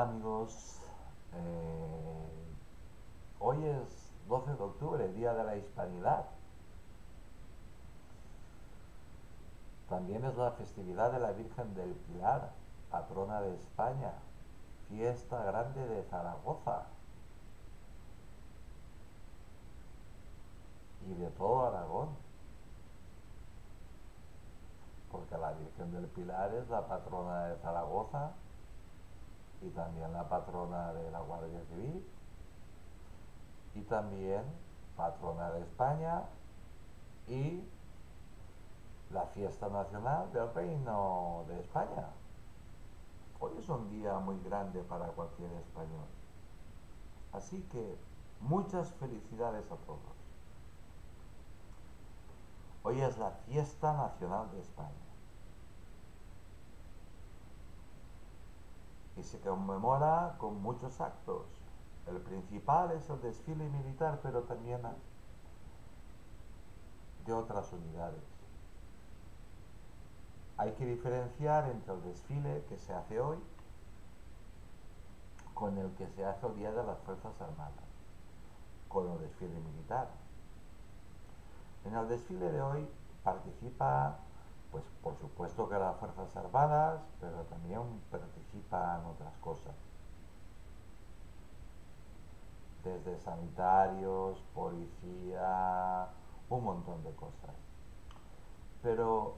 Amigos, Eh, hoy es 12 de octubre, Día de la Hispanidad. También es la festividad de la Virgen del Pilar, patrona de España, fiesta grande de Zaragoza. Y de todo Aragón, porque la Virgen del Pilar es la patrona de Zaragoza y también la patrona de la Guardia Civil y también patrona de España y la fiesta nacional del Reino de España. Hoy es un día muy grande para cualquier español. Así que muchas felicidades a todos. Hoy es la fiesta nacional de España. Y se conmemora con muchos actos. El principal es el desfile militar, pero también de otras unidades. Hay que diferenciar entre el desfile que se hace hoy con el que se hace el Día de las Fuerzas Armadas, con el desfile militar. En el desfile de hoy participa pues por supuesto que las Fuerzas Armadas, pero también participan otras cosas. Desde sanitarios, policía, un montón de cosas. Pero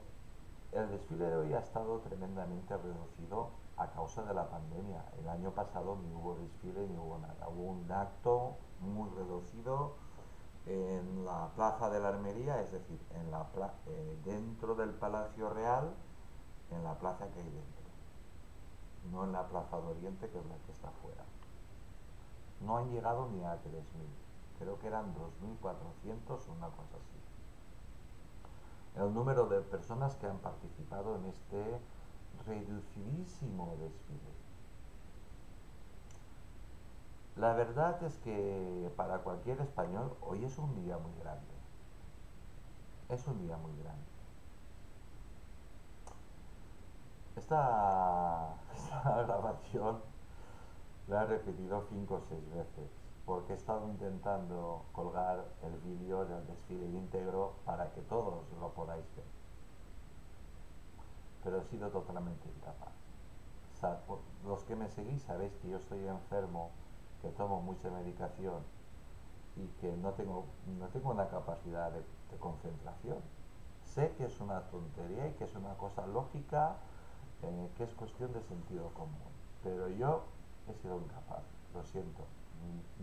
el desfile de hoy ha estado tremendamente reducido a causa de la pandemia. El año pasado ni hubo desfile ni hubo nada. Hubo un acto muy reducido en la plaza de la Armería, es decir, en la eh, dentro del Palacio Real, en la plaza que hay dentro, no en la plaza de Oriente, que es la que está afuera. No han llegado ni a 3.000, creo que eran 2.400 o una cosa así. El número de personas que han participado en este reducidísimo desfile. La verdad es que para cualquier español hoy es un día muy grande. Es un día muy grande. Esta, grabación la he repetido cinco o seis veces porque he estado intentando colgar el vídeo del desfile íntegro para que todos lo podáis ver. Pero he sido totalmente incapaz. los que me seguís sabéis que yo estoy enfermo que tomo mucha medicación y que no tengo, no tengo una capacidad de, concentración. Sé que es una tontería y que es una cosa lógica, eh, que es cuestión de sentido común, pero yo he sido incapaz, lo siento.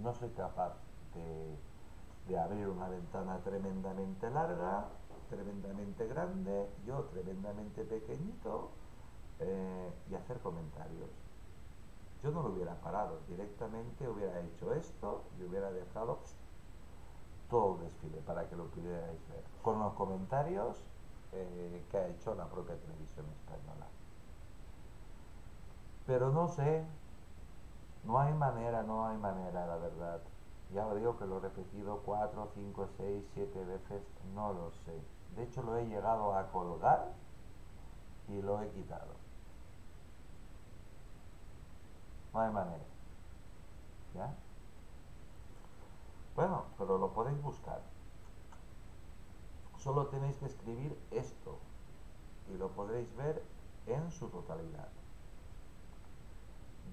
No soy capaz de, de abrir una ventana tremendamente larga, tremendamente grande, yo tremendamente pequeñito, eh, y hacer comentarios yo no lo hubiera parado, directamente hubiera hecho esto y hubiera dejado todo el desfile para que lo pudierais ver, con los comentarios eh, que ha hecho la propia televisión española. Pero no sé, no hay manera, no hay manera, la verdad. Ya os digo que lo he repetido cuatro, cinco, seis, siete veces, no lo sé. De hecho lo he llegado a colgar y lo he quitado. No hay manera. ¿Ya? Bueno, pero lo podéis buscar. Solo tenéis que escribir esto y lo podréis ver en su totalidad.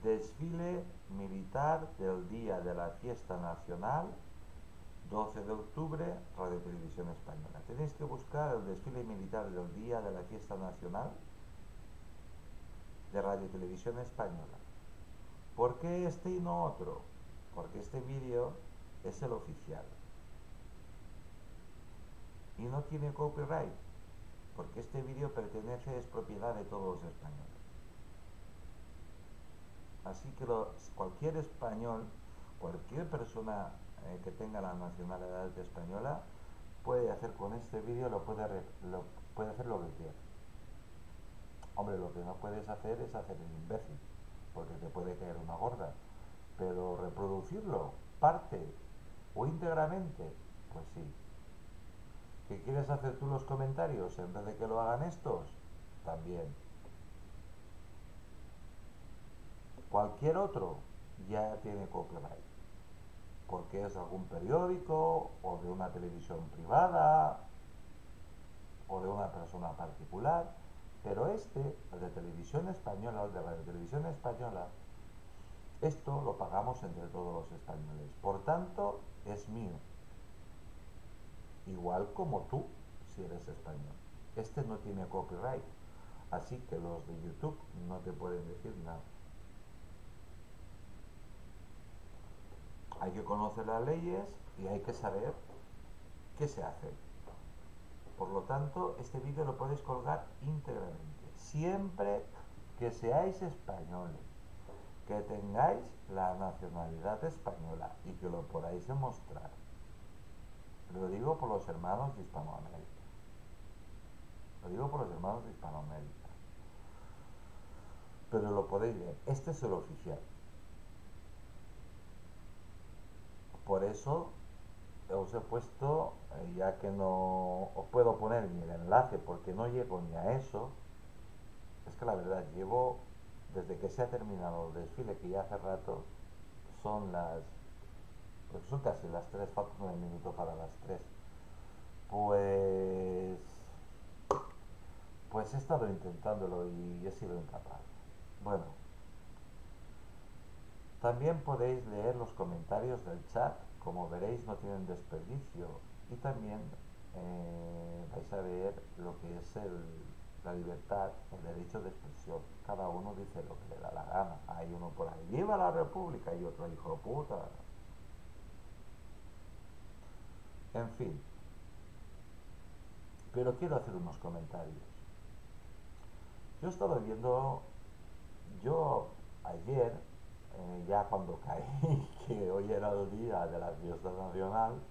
Desfile militar del Día de la Fiesta Nacional, 12 de octubre, Radio Televisión Española. Tenéis que buscar el desfile militar del Día de la Fiesta Nacional de Radio Televisión Española. ¿Por qué este y no otro? Porque este vídeo es el oficial. Y no tiene copyright. Porque este vídeo pertenece, es propiedad de todos los españoles. Así que cualquier español, cualquier persona eh, que tenga la nacionalidad española, puede hacer con este vídeo, lo puede, lo puede hacer lo que quiera. Hombre, lo que no puedes hacer es hacer el imbécil porque te puede caer una gorda. Pero reproducirlo, parte o íntegramente, pues sí. ¿Qué quieres hacer tú los comentarios en vez de que lo hagan estos? También. Cualquier otro ya tiene copyright. Porque es algún periódico o de una televisión privada o de una persona particular. Pero este, el de televisión española, el de la televisión española, esto lo pagamos entre todos los españoles. Por tanto, es mío. Igual como tú, si eres español. Este no tiene copyright. Así que los de YouTube no te pueden decir nada. Hay que conocer las leyes y hay que saber qué se hace. Por lo tanto, este vídeo lo podéis colgar íntegramente. Siempre que seáis españoles, que tengáis la nacionalidad española y que lo podáis demostrar. Lo digo por los hermanos de Hispanoamérica. Lo digo por los hermanos de Hispanoamérica. Pero lo podéis ver. Este es el oficial. Por eso os he puesto, eh, ya que no os puedo poner ni el enlace porque no llego ni a eso, es que la verdad llevo, desde que se ha terminado el desfile, que ya hace rato, son las, pues son casi las 3, faltan un minuto para las 3, pues, pues he estado intentándolo y he sido incapaz. Bueno, también podéis leer los comentarios del chat, como veréis no tienen desperdicio y también eh, vais a ver lo que es la libertad, el derecho de expresión. Cada uno dice lo que le da la gana. Hay uno por ahí, viva la república y otro hijo de puta. En fin. Pero quiero hacer unos comentarios. Yo he estado viendo, yo ayer eh, ya cuando caí, que hoy era el día de la fiesta nacional,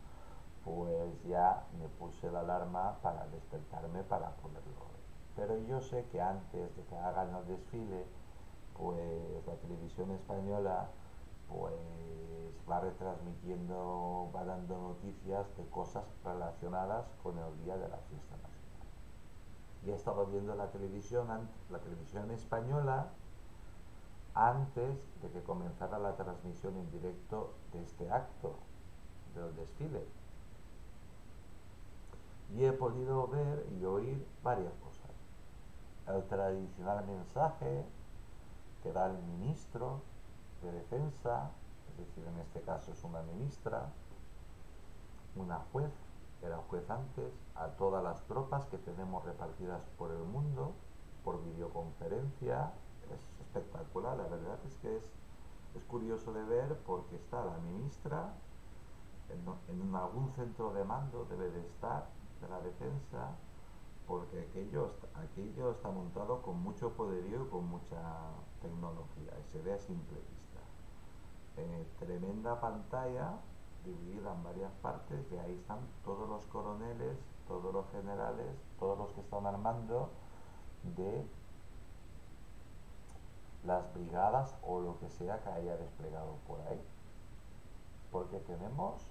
pues ya me puse la alarma para despertarme para poderlo ver. Pero yo sé que antes de que hagan el desfile, pues la televisión española pues va retransmitiendo, va dando noticias de cosas relacionadas con el día de la fiesta nacional. Y he estado viendo la televisión, la televisión española, antes de que comenzara la transmisión en directo de este acto, del desfile. Y he podido ver y oír varias cosas. El tradicional mensaje que da el ministro de Defensa, es decir, en este caso es una ministra, una juez, era juez antes, a todas las tropas que tenemos repartidas por el mundo, por videoconferencia, espectacular, la verdad es que es, es curioso de ver porque está la ministra en, algún centro de mando, debe de estar, de la defensa, porque aquello, aquello está montado con mucho poderío y con mucha tecnología y se ve a simple vista. Eh, tremenda pantalla dividida en varias partes y ahí están todos los coroneles, todos los generales, todos los que están armando de las brigadas o lo que sea que haya desplegado por ahí. Porque tenemos,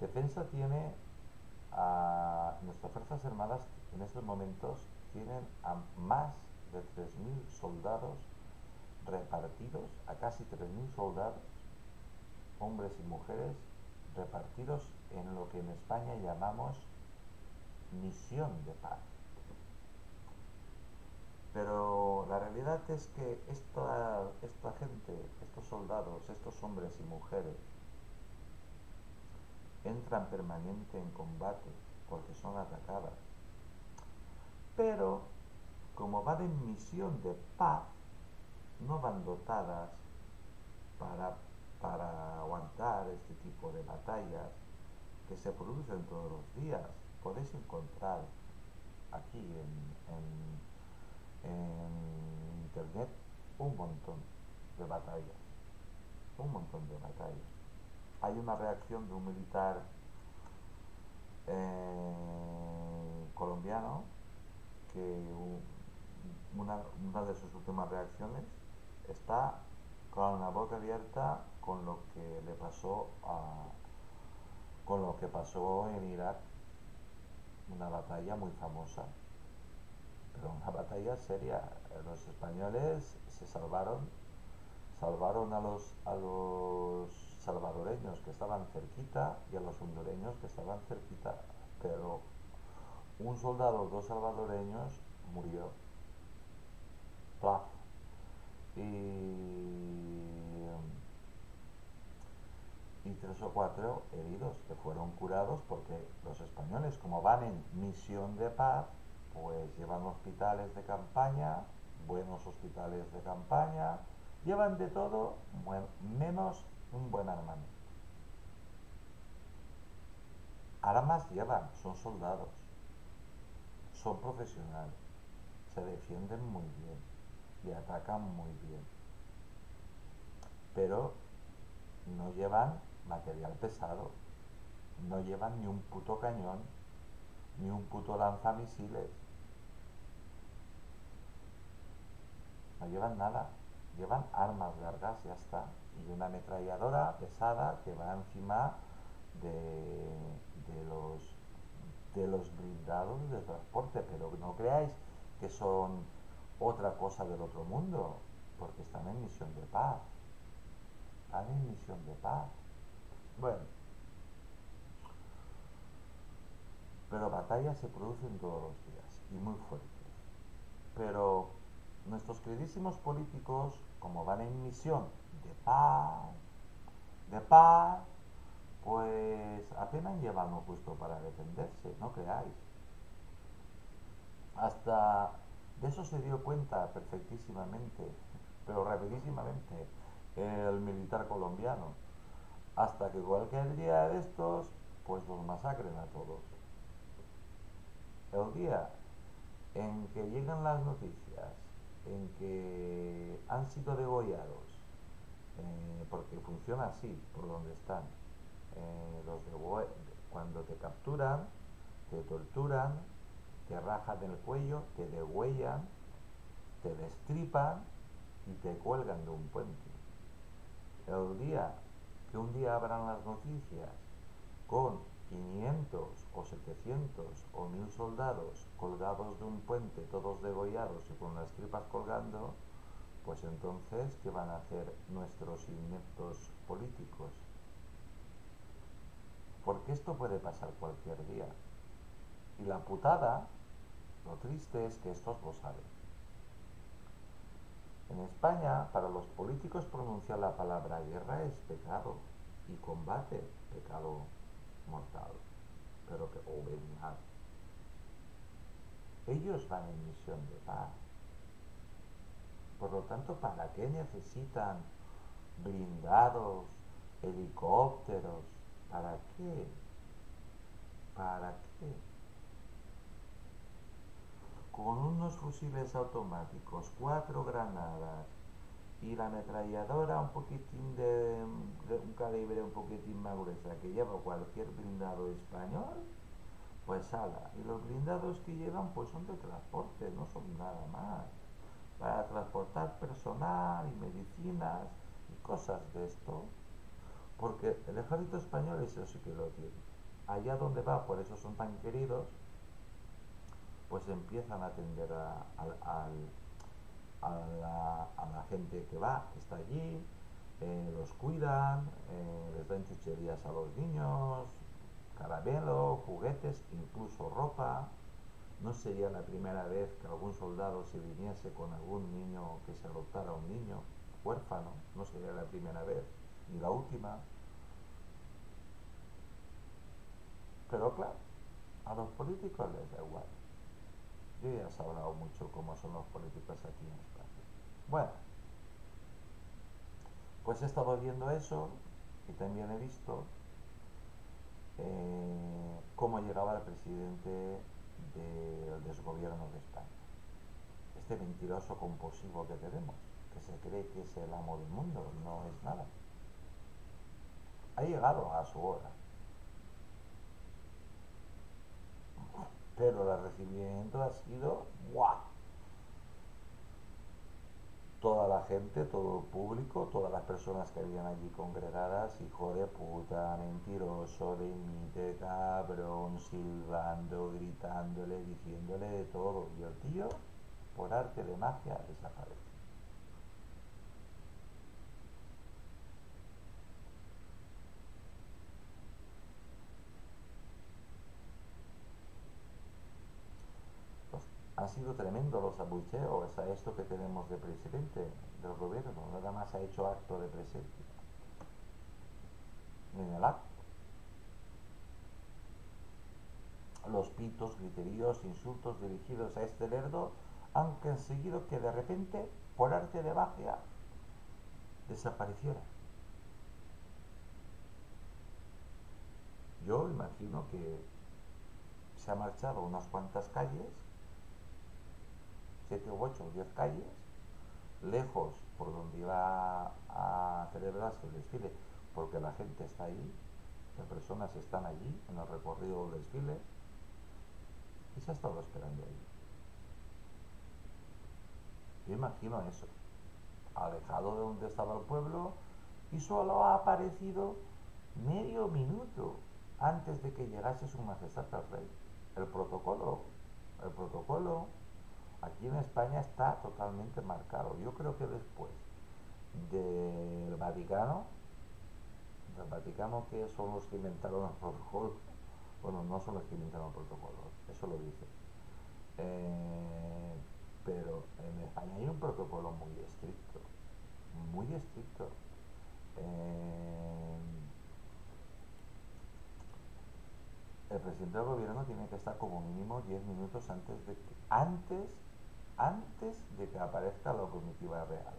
Defensa tiene a nuestras Fuerzas Armadas en estos momentos tienen a más de 3.000 soldados repartidos, a casi 3.000 soldados, hombres y mujeres, repartidos en lo que en España llamamos misión de paz. Pero la realidad es que esta, esta gente, estos soldados, estos hombres y mujeres, entran permanente en combate porque son atacadas. Pero, como van en misión de paz, no van dotadas para, para aguantar este tipo de batallas que se producen todos los días. Podéis encontrar aquí en en internet un montón de batallas, un montón de batallas. Hay una reacción de un militar eh, colombiano que una, una de sus últimas reacciones está con la boca abierta con lo que le pasó a con lo que pasó en Irak una batalla muy famosa pero una batalla seria. Los españoles se salvaron salvaron a los, a los salvadoreños que estaban cerquita y a los hondureños que estaban cerquita, pero un soldado, dos salvadoreños, murió. Y tres o cuatro heridos que fueron curados porque los españoles, como van en misión de paz, pues llevan hospitales de campaña, buenos hospitales de campaña, llevan de todo menos un buen armamento. Armas llevan, son soldados, son profesionales, se defienden muy bien y atacan muy bien. Pero no llevan material pesado, no llevan ni un puto cañón, ni un puto lanzamisiles, no llevan nada, llevan armas largas, ya está, y una ametralladora pesada que va encima de, de los de los blindados de transporte, pero no creáis que son otra cosa del otro mundo, porque están en misión de paz. Están en misión de paz. Bueno. Pero batallas se producen todos los días y muy fuertes. Pero nuestros queridísimos políticos, como van en misión de paz, de paz, pues apenas llevan lo justo para defenderse, no creáis. Hasta de eso se dio cuenta perfectísimamente, pero rapidísimamente, el militar colombiano. Hasta que cualquier día de estos, pues los masacren a todos. El día en que llegan las noticias, en que han sido degollados, eh, porque funciona así, por donde están, eh, los cuando te capturan, te torturan, te rajan el cuello, te degüellan, te destripan y te cuelgan de un puente. El día que un día abran las noticias con 500 o 700 o 1000 soldados colgados de un puente, todos degollados y con las tripas colgando, pues entonces, ¿qué van a hacer nuestros ineptos políticos? Porque esto puede pasar cualquier día. Y la putada, lo triste es que estos lo saben. En España, para los políticos pronunciar la palabra guerra es pecado y combate, pecado mortal, pero que o venial. Ellos van en misión de paz. Por lo tanto, ¿para qué necesitan blindados, helicópteros? ¿Para qué? ¿Para qué? Con unos fusiles automáticos, cuatro granadas y la ametralladora un poquitín de, un calibre un poquitín más gruesa que lleva cualquier blindado español, pues ala. Y los blindados que llevan pues son de transporte, no son nada más. Para transportar personal y medicinas y cosas de esto. Porque el ejército español eso sí que lo tiene. Allá donde va, por eso son tan queridos, pues empiezan a atender a, la, gente que va, que está allí, eh, los cuidan, eh, les dan chucherías a los niños, caramelo, juguetes, incluso ropa. No sería la primera vez que algún soldado se viniese con algún niño que se adoptara un niño huérfano, no sería la primera vez ni la última. Pero claro, a los políticos les da igual. Yo ya he hablado mucho cómo son los políticos aquí. Bueno, pues he estado viendo eso y también he visto eh, cómo llegaba el presidente del desgobierno de España. Este mentiroso composivo que tenemos, que se cree que es el amo del mundo, no es nada. Ha llegado a su hora. Pero el recibimiento ha sido ¡guau! Toda la gente, todo el público, todas las personas que habían allí congregadas, hijo de puta, mentiroso, de mite, cabrón, silbando, gritándole, diciéndole de todo. Y el tío, por arte de magia, desaparece. Han sido tremendos los abucheos a esto que tenemos de presidente del gobierno. Nada más ha hecho acto de presencia. En el acto. Los pitos, griteríos, insultos dirigidos a este lerdo han conseguido que de repente, por arte de magia, desapareciera. Yo imagino que se ha marchado unas cuantas calles, siete u ocho o diez calles, lejos por donde iba a celebrarse el desfile, porque la gente está ahí, las personas están allí en el recorrido del desfile, y se ha estado esperando ahí. Yo imagino eso, alejado de donde estaba el pueblo, y solo ha aparecido medio minuto antes de que llegase su majestad el rey. El protocolo, el protocolo aquí en España está totalmente marcado. Yo creo que después del Vaticano, del Vaticano que son los que inventaron el protocolo, bueno, no son los que inventaron el protocolo, eso lo dice. Eh, pero en España hay un protocolo muy estricto, muy estricto. Eh, el presidente del gobierno tiene que estar como mínimo 10 minutos antes de que, antes, antes de que aparezca la comitiva real.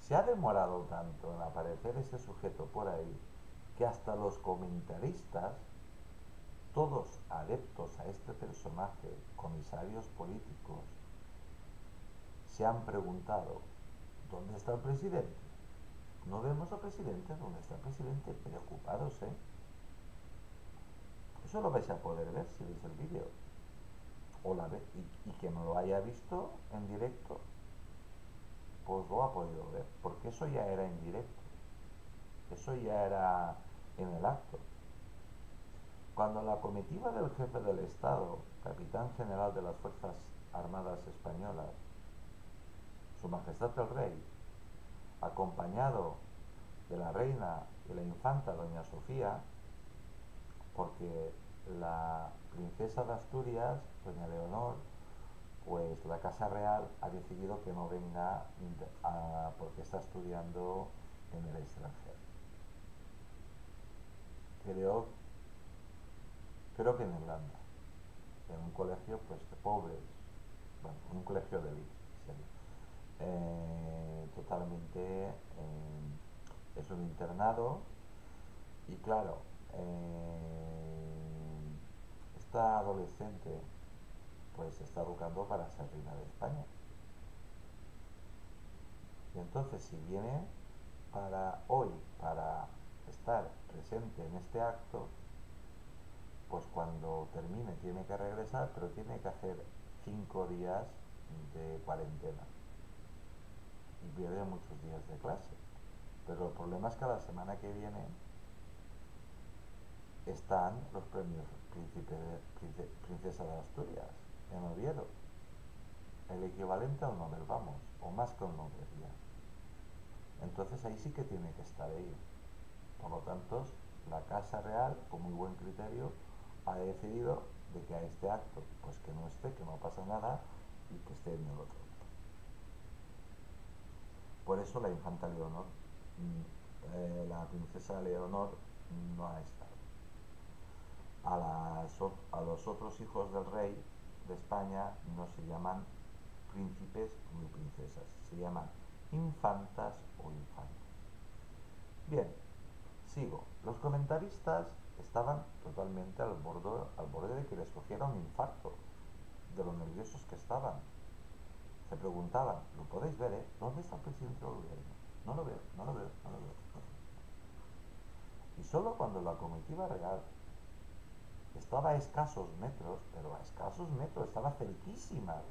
Se ha demorado tanto en aparecer ese sujeto por ahí que hasta los comentaristas, todos adeptos a este personaje, comisarios políticos, se han preguntado, ¿dónde está el presidente? No vemos al presidente, ¿dónde está el presidente? Preocupados, ¿eh? Eso lo vais a poder ver si veis el vídeo. O la y, y que no lo haya visto en directo, pues lo ha podido ver, porque eso ya era en directo. Eso ya era en el acto. Cuando la comitiva del jefe del Estado, capitán general de las Fuerzas Armadas Españolas, Su Majestad el Rey, acompañado de la reina y la infanta doña Sofía, porque la princesa de Asturias, doña Leonor, pues la Casa Real ha decidido que no venga porque está estudiando en el extranjero. Creo, creo que en Irlanda, en un colegio pues de pobres, bueno, un colegio de élite, eh, totalmente eh, es un internado. Y claro eh, esta adolescente pues está educando para ser reina de España y entonces si viene para hoy para estar presente en este acto pues cuando termine tiene que regresar pero tiene que hacer cinco días de cuarentena y pierde muchos días de clase. Pero el problema es que la semana que viene están los premios Príncipe, Princesa de Asturias en Oviedo. El equivalente al Nobel, vamos, o más que un Nobel. Entonces ahí sí que tiene que estar ella. Por lo tanto, la Casa Real, con muy buen criterio, ha decidido de que a este acto, pues que no esté, que no pasa nada y que esté en el otro. Por eso la infanta Leonor, mm, eh, la princesa Leonor no ha estado. A, los otros hijos del rey de España no se llaman príncipes ni princesas, se llaman infantas o infantes. Bien, sigo. Los comentaristas estaban totalmente al borde, al borde de que les cogiera un infarto, de lo nerviosos que estaban se preguntaban, lo podéis ver, ¿eh? ¿Dónde está el presidente del gobierno? No lo veo, no lo veo, no lo veo. Y solo cuando la comitiva real estaba a escasos metros, pero a escasos metros, estaba cerquísima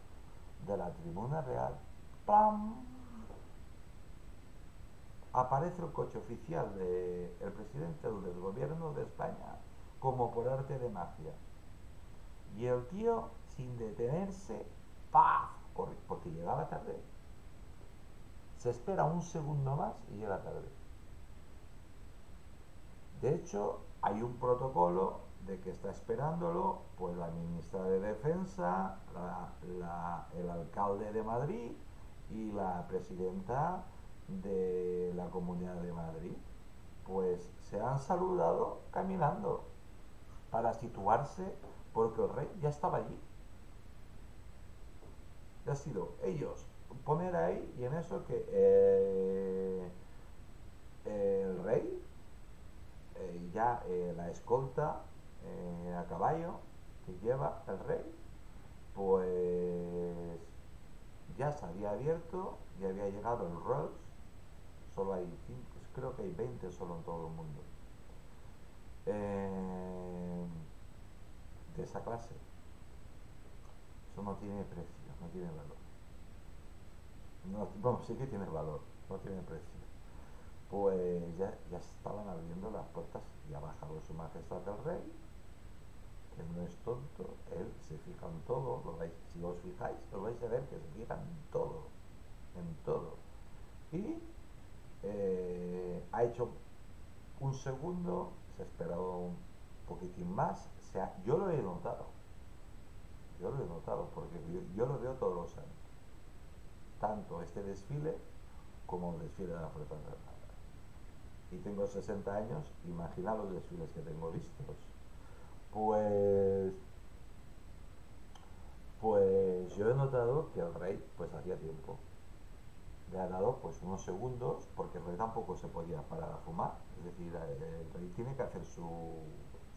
de la tribuna real, ¡pam! Aparece el coche oficial del presidente del gobierno de España, como por arte de magia. Y el tío, sin detenerse, ¡paf! porque llegaba tarde. Se espera un segundo más y llega tarde. De hecho, hay un protocolo de que está esperándolo pues la ministra de Defensa, el alcalde de Madrid y la presidenta de la Comunidad de Madrid. Pues se han saludado caminando para situarse porque el rey ya estaba allí. Ha sido ellos poner ahí y en eso que eh, el rey eh, ya eh, la escolta a caballo que lleva el rey pues ya se había abierto y había llegado el Rolls. Solo hay cinco, creo que hay 20 solo en todo el mundo. De esa clase. Eso no tiene precio no tiene valor. No, sí que tiene valor, no tiene precio. Pues ya, ya estaban abriendo las puertas y ha bajado su majestad el rey, que no es tonto, él se fija en todo, lo vais, si os fijáis, lo vais a ver que se fija en todo, en todo. Y eh, ha hecho un segundo, se ha esperado un poquitín más, yo lo he notado, yo lo he notado, porque yo lo veo todos los años tanto este desfile como el desfile de la Fuerza Armada. Y tengo 60 años, imagina los desfiles que tengo vistos. Pues, pues yo he notado que el rey, pues hacía tiempo, le ha dado pues unos segundos, porque el rey tampoco se podía parar a fumar, es decir, el rey tiene que hacer su,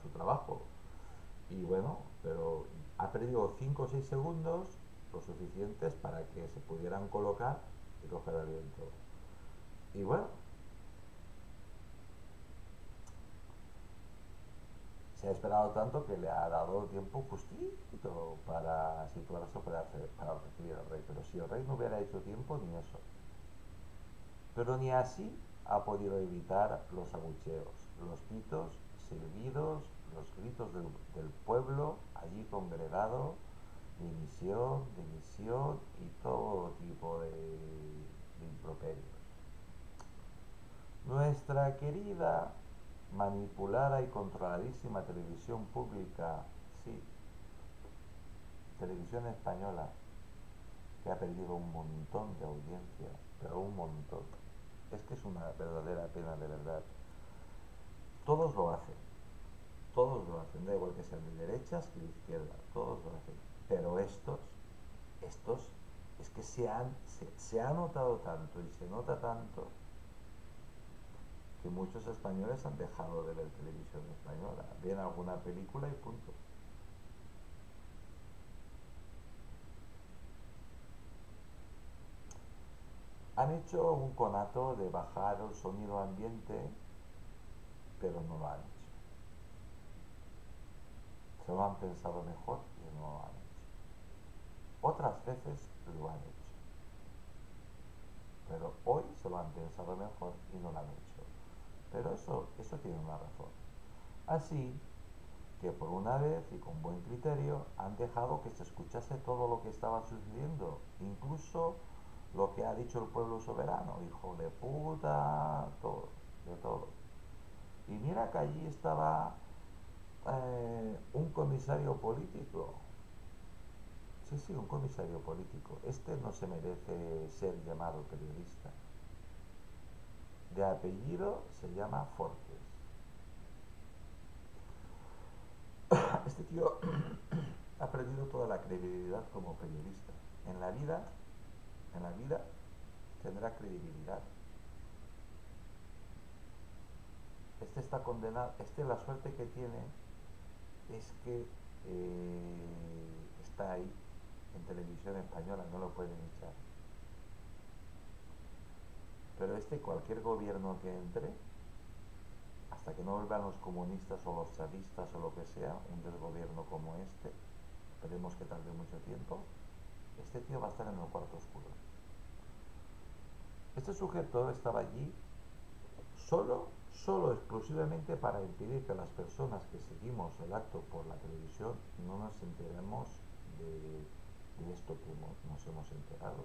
su trabajo. Y bueno, pero ha perdido 5 o 6 segundos lo suficientes para que se pudieran colocar y coger el viento. Y bueno, se ha esperado tanto que le ha dado tiempo justito para situarse para, para recibir al rey. Pero si el rey no hubiera hecho tiempo, ni eso. Pero ni así ha podido evitar los abucheos, los pitos, silbidos, los gritos del, del pueblo allí congregado dimisión, dimisión y todo tipo de, improperios. Nuestra querida, manipulada y controladísima televisión pública, sí, televisión española, que ha perdido un montón de audiencia, pero un montón. Es que es una verdadera pena de verdad. Todos lo hacen, todos lo hacen, da igual que sean de derechas que de izquierda, todos lo hacen pero estos, estos, es que se, han, se, ha notado tanto y se nota tanto que muchos españoles han dejado de ver televisión española. Ven alguna película y punto. Han hecho un conato de bajar el sonido ambiente, pero no lo han hecho. Se lo han pensado mejor y no lo han hecho. Otras veces lo han hecho. Pero hoy se lo han pensado mejor y no lo han hecho. Pero eso, eso tiene una razón. Así que por una vez y con buen criterio han dejado que se escuchase todo lo que estaba sucediendo, incluso lo que ha dicho el pueblo soberano, hijo de puta, todo, de todo. Y mira que allí estaba eh, un comisario político, Sí, sí, un comisario político. Este no se merece ser llamado periodista. De apellido se llama Fortes. Este tío ha perdido toda la credibilidad como periodista. En la vida, en la vida tendrá credibilidad. Este está condenado, este la suerte que tiene es que eh, está ahí en televisión española, no lo pueden echar. Pero este, cualquier gobierno que entre, hasta que no vuelvan los comunistas o los chavistas o lo que sea, un desgobierno como este, esperemos que tarde mucho tiempo, este tío va a estar en el cuarto oscuro. Este sujeto estaba allí solo, solo exclusivamente para impedir que las personas que seguimos el acto por la televisión no nos enteremos de de esto que nos hemos enterado.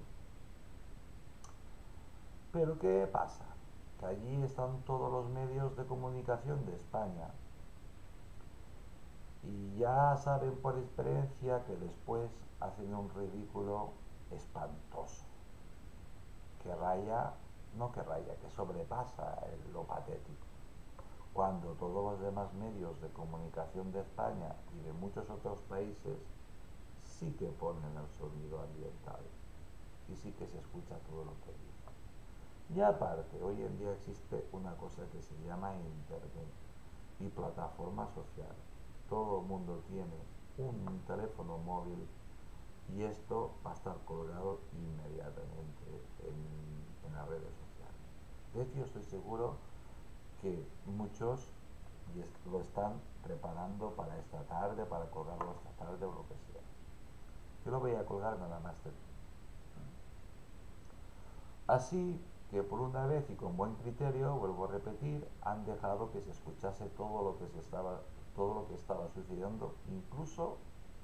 Pero ¿qué pasa? que allí están todos los medios de comunicación de España. Y ya saben por experiencia que después hacen un ridículo espantoso, que raya, no que raya, que sobrepasa lo patético. Cuando todos los demás medios de comunicación de España y de muchos otros países sí que ponen el sonido ambiental y sí que se escucha todo lo que dice. Y aparte, hoy en día existe una cosa que se llama Internet y plataforma social. Todo el mundo tiene un teléfono móvil y esto va a estar colgado inmediatamente en, en las redes sociales. De hecho, estoy seguro que muchos lo están preparando para esta tarde, para colgarlo esta tarde o lo que sea. Yo lo voy a colgar nada más. Así que por una vez y con buen criterio, vuelvo a repetir, han dejado que se escuchase todo lo que se estaba, todo lo que estaba sucediendo, incluso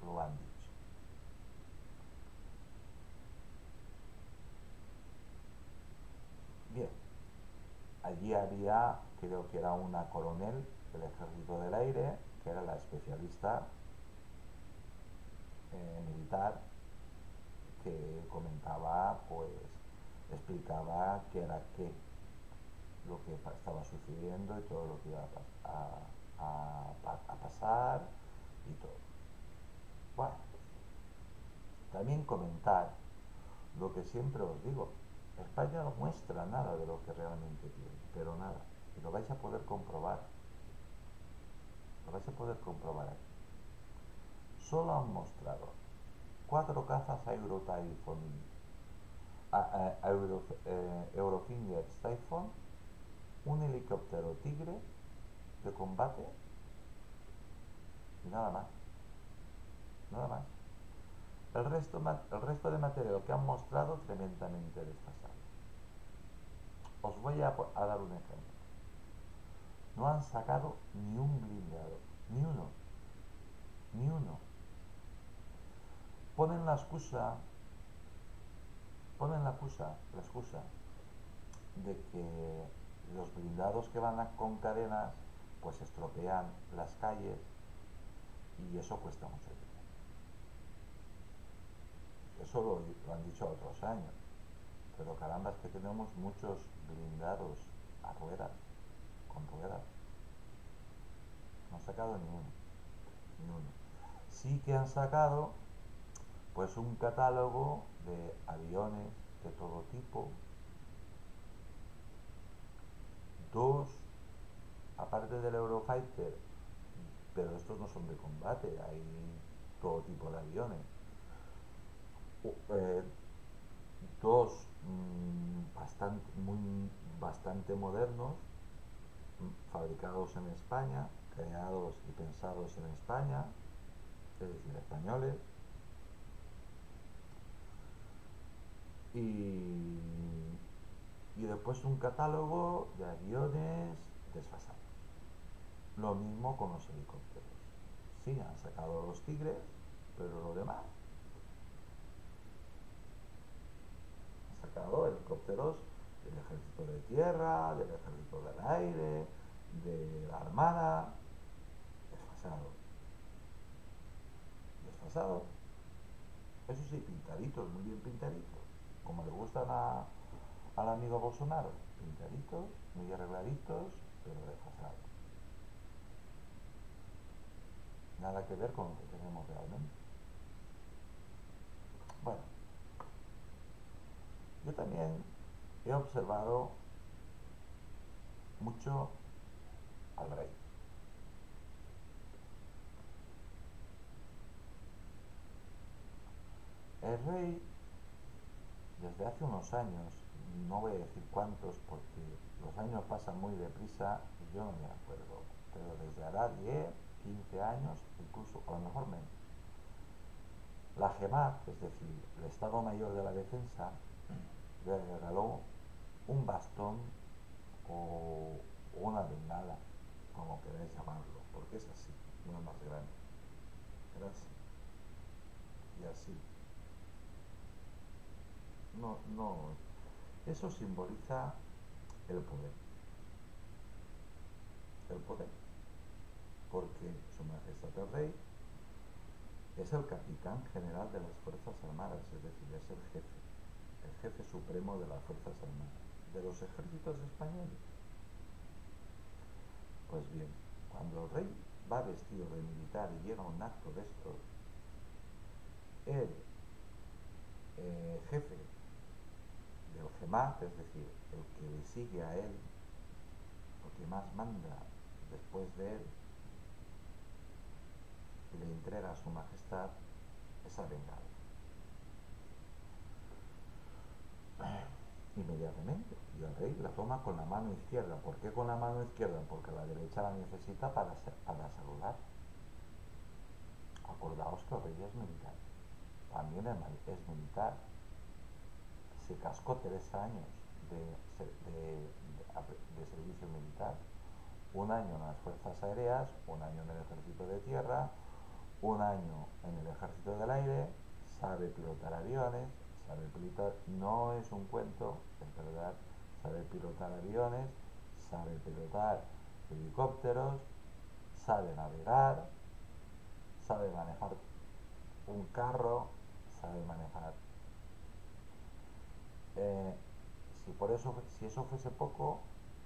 lo han dicho. Bien, allí había, creo que era una coronel del ejército del aire, que era la especialista eh, militar que comentaba, pues explicaba qué era qué, lo que estaba sucediendo y todo lo que iba a, pasar y todo. Bueno, también comentar lo que siempre os digo, España no muestra nada de lo que realmente tiene, pero nada, y lo vais a poder comprobar, lo vais a poder comprobar aquí. Solo han mostrado cuatro cazas a Eurotyphon, Euro, eh, Eurofinger Typhoon, un helicóptero Tigre de combate y nada más. Nada más. El resto, el resto de material que han mostrado tremendamente desfasado. Os voy a, a dar un ejemplo. No han sacado ni un blindado, ni uno, ni uno ponen la excusa, ponen la excusa, la excusa de que los blindados que van con cadenas pues estropean las calles y eso cuesta mucho dinero. Eso lo, han dicho otros años, pero caramba es que tenemos muchos blindados a ruedas, con ruedas. No han sacado ni uno, ni uno. Sí que han sacado pues un catálogo de aviones de todo tipo. Dos, aparte del Eurofighter, pero estos no son de combate, hay todo tipo de aviones. Eh, dos mmm, bastante, muy, bastante modernos, fabricados en España, creados y pensados en España, es decir, españoles, y, y después un catálogo de aviones desfasados. Lo mismo con los helicópteros. Sí, han sacado los tigres, pero lo demás. Han sacado helicópteros del ejército de tierra, del ejército del aire, de la armada. Desfasado. Desfasado. Eso sí, pintaditos, muy bien pintaditos como le gustan a, al amigo Bolsonaro, pintaditos, muy arregladitos, pero desfasados. Nada que ver con lo que tenemos realmente. Bueno, yo también he observado mucho al rey. El rey desde hace unos años, no voy a decir cuántos porque los años pasan muy deprisa y yo no me acuerdo, pero desde hará 10, 15 años, incluso a lo mejor menos. La GEMAT, es decir, el Estado Mayor de la Defensa, le regaló un bastón o, una bengala, como queráis llamarlo, porque es así, una más grande. Así. Y así no, no. Eso simboliza el poder. el poder, porque Su Majestad el Rey es el capitán general de las Fuerzas Armadas, es decir, es el jefe, el jefe supremo de las Fuerzas Armadas, de los ejércitos españoles. Pues bien, cuando el rey va vestido de militar y llega a un acto de estos, el eh, jefe GEMAT, es decir, el que le sigue a él, el que más manda después de él, le entrega a su majestad esa bengala. Inmediatamente, y el rey la toma con la mano izquierda. ¿Por qué con la mano izquierda? Porque la derecha la necesita para, para saludar. Acordaos que el rey es militar. También es militar. Se cascó tres años de, de servicio militar. Un año en las fuerzas aéreas, un año en el ejército de tierra, un año en el ejército del aire, sabe pilotar aviones, sabe pilotar, no es un cuento, es verdad, sabe pilotar aviones, sabe pilotar helicópteros, sabe navegar, sabe manejar un carro, sabe manejar. Eh, si por eso, si eso fuese poco,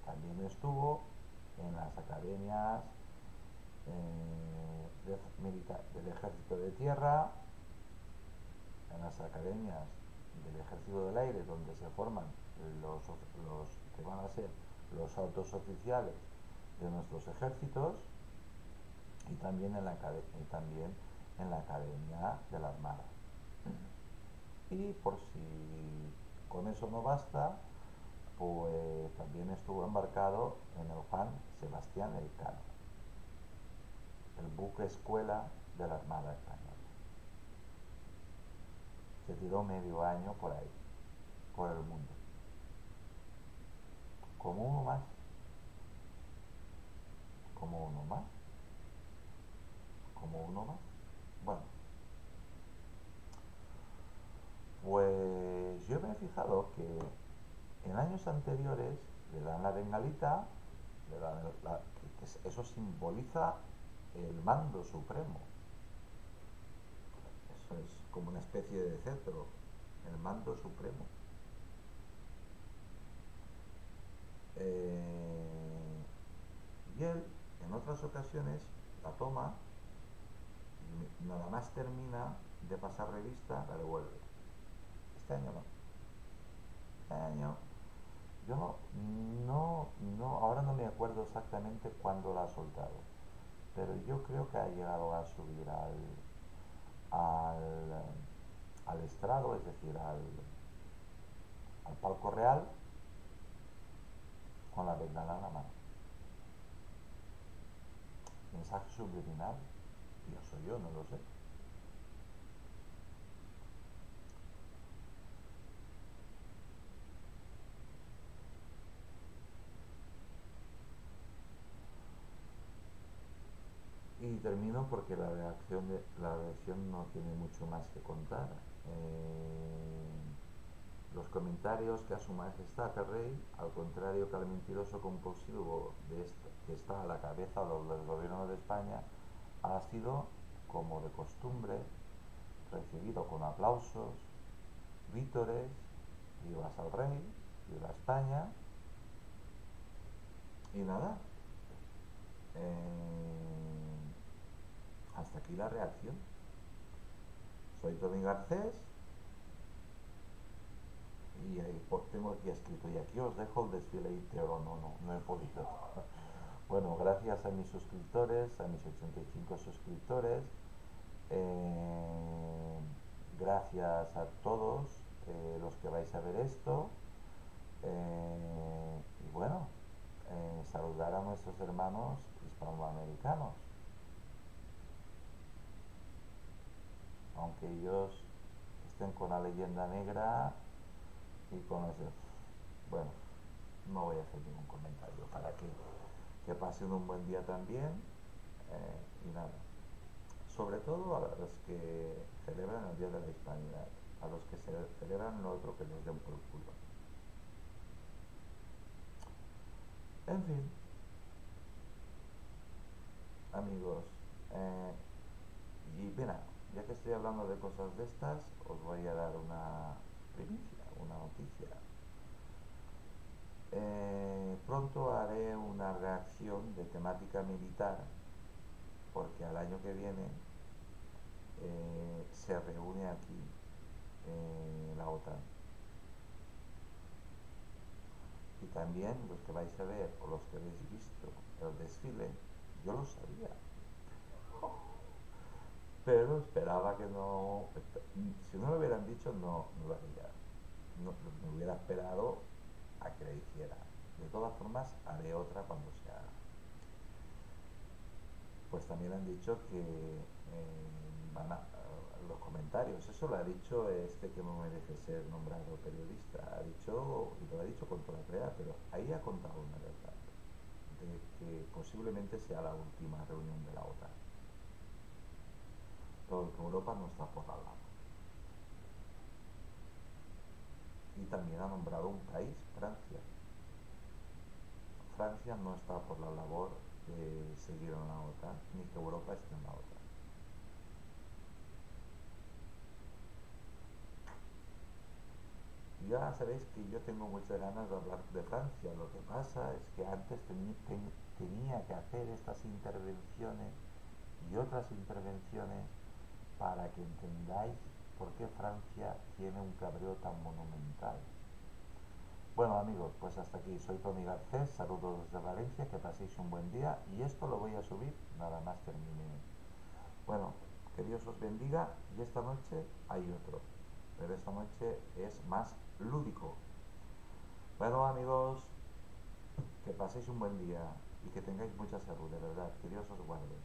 también estuvo en las academias eh, del ejército de tierra, en las academias del ejército del aire, donde se forman los, que van a ser los autos oficiales de nuestros ejércitos, y también en la, y también en la academia de la Armada. Y por si con eso no basta, pues también estuvo embarcado en el Juan Sebastián Elcano el buque escuela de la Armada Española. Se tiró medio año por ahí, por el mundo. Como uno más. Como uno más. Como uno más. Bueno. Pues yo me he fijado que en años anteriores le dan la bengalita, eso simboliza el mando supremo. Eso es como una especie de cetro, el mando supremo. Eh, y él, en otras ocasiones, la toma nada más termina de pasar revista, la devuelve. Este año no. Este año yo no, no, ahora no me acuerdo exactamente cuándo la ha soltado pero yo creo que ha llegado a subir al, al, estrado, es decir, al, al palco real con la bengala en la mano. Mensaje subliminal. Yo soy yo, no lo sé. Y termino porque la reacción de la reacción no tiene mucho más que contar. Eh, los comentarios que a su majestad el rey, al contrario que al mentiroso compulsivo que está a la cabeza del gobierno de España, ha sido, como de costumbre, recibido con aplausos, vítores, vivas al rey, viva España, y nada. Eh, hasta aquí la reacción. Soy Tony Garcés y ahí tengo aquí escrito y aquí os dejo el desfile íntegro, no, no, no he podido. Bueno, gracias a mis suscriptores, a mis 85 suscriptores, eh, gracias a todos eh, los que vais a ver esto eh, y bueno, saludar a nuestros hermanos hispanoamericanos. Aunque ellos estén con la leyenda negra y con ese... Bueno, no voy a hacer ningún comentario para que, que pasen un buen día también eh, y nada. Sobre todo a los que celebran el Día de la Hispanidad, a los que celebran lo otro que les den por culo. En fin, amigos, eh, y mira, ya que estoy hablando de cosas de estas, os voy a dar una primicia, una noticia. Eh, pronto haré una reacción de temática militar, porque al año que viene eh, se reúne aquí la OTAN. Y también los que vais a ver o los que habéis visto el desfile, yo lo sabía. Pero esperaba que no... Si no me hubieran dicho, no, no lo haría. No, me hubiera esperado a que la hiciera. De todas formas, haré otra cuando se haga. Pues también han dicho que eh, van a, los comentarios. Eso lo ha dicho este que no merece ser nombrado periodista. Ha dicho, y lo ha dicho con toda claridad, pero ahí ha contado una verdad, de que posiblemente sea la última reunión de la OTAN. Porque Europa no está por la labor. Y también ha nombrado un país, Francia. Francia no está por la labor de seguir en la OTAN, ni que Europa esté en la OTAN. ya sabéis que yo tengo muchas ganas de hablar de Francia. Lo que pasa es que antes tenía que hacer estas intervenciones y otras intervenciones para que entendáis por qué Francia tiene un cabreo tan monumental. Bueno amigos, pues hasta aquí. Soy Tony Garcés, saludos desde Valencia, que paséis un buen día y esto lo voy a subir nada más termine. Bueno, que Dios os bendiga y esta noche hay otro, pero esta noche es más lúdico. Bueno amigos, que paséis un buen día y que tengáis mucha salud, de verdad, que Dios os guarde.